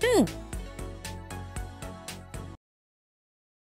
Hmm.